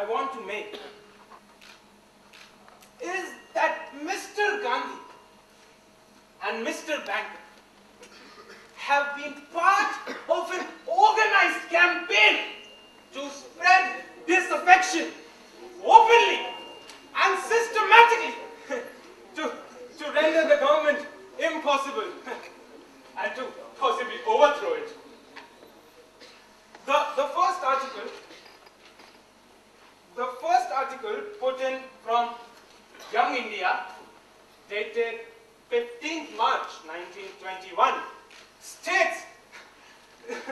I want to make is that Mr. Gandhi and Mr. Banker have been part of an organized campaign to spread disaffection openly and systematically to, to render the government impossible and to possibly overthrow it. The, the first article, the first article put in from Young India, dated 15th March 1921, states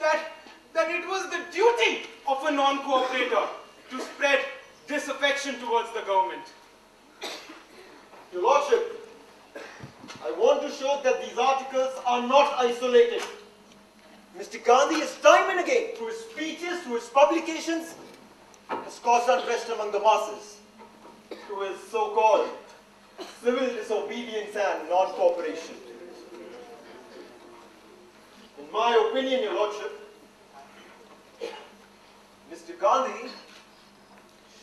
that, that it was the duty of a non-cooperator to spread disaffection towards the government. Your Lordship, I want to show that these articles are not isolated. Mr. Gandhi has time and again, through his speeches, through his publications, has caused unrest among the masses through his so-called civil disobedience and non-cooperation. In my opinion, Your Lordship, Mr. Gandhi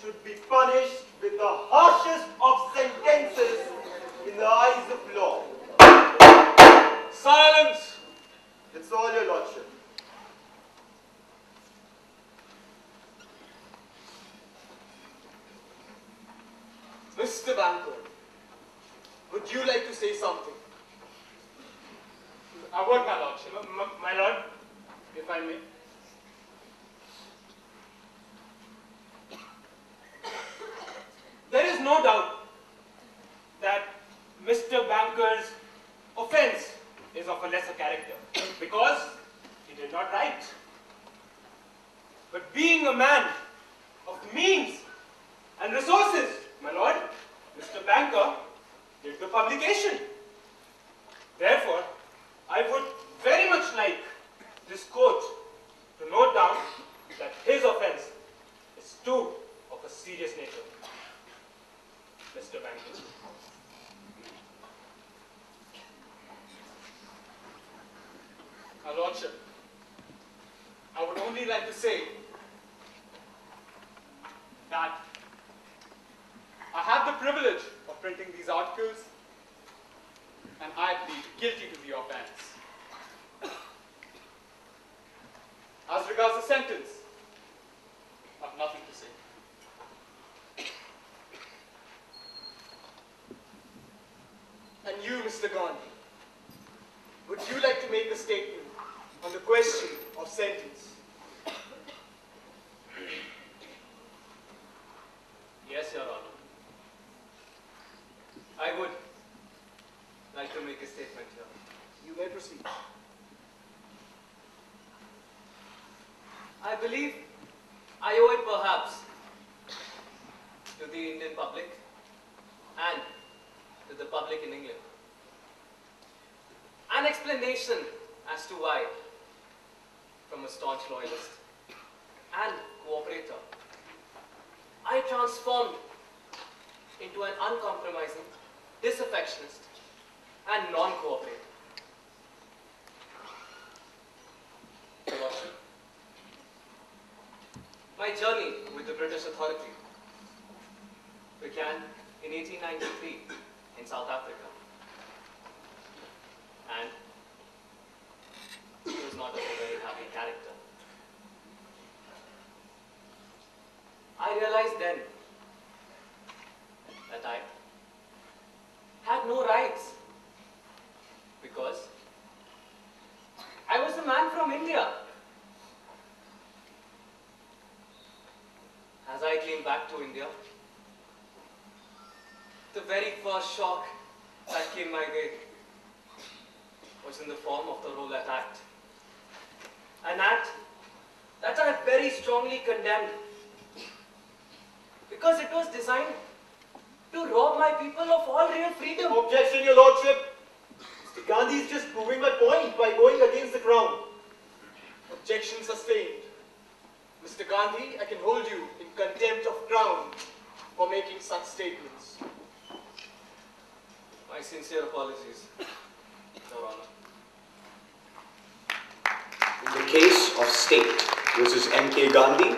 should be punished with the harshest of sentences in the eyes of law. Silence! That's all, Your Lordship. Mr. Banker, would you like to say something? A word, my lordship. M- m- my lord, if I may. There is no doubt that Mr. Banker's offense is of a lesser character because he did not write. But being a man of means and resources, my lord, Mr. Banker did the publication. Therefore, I would very much like this court to note down that his offense is too of a serious nature. Mr. Banker. Our Lordship, I would only like to say that I have the privilege of printing these articles and I plead guilty to the offense. As regards the sentence, I have nothing to say. And you, Mr. Gandhi, would you like to make a statement on the question of sentence? Yes, Your Honor. I would like to make a statement here. You may proceed. I believe I owe it perhaps to the Indian public and to the public in England an explanation as to why, from a staunch loyalist and cooperator, I transformed into an uncompromising, disaffectionist, and non-cooperator. Your Lordship, my journey with the British authority began in 1893 in South Africa. And it was not a very happy character. I realized then that I had no rights because I was a man from India. As I came back to India, the very first shock that came my way was in the form of the Rowlatt Act. An act that I very strongly condemned because it was designed to rob my people of all real freedom. Objection, Your Lordship. Mr. Gandhi is just proving my point by going against the crown. Objection sustained. Mr. Gandhi, I can hold you in contempt of crown for making such statements. My sincere apologies, Your Honor. In the case of State versus M.K. Gandhi,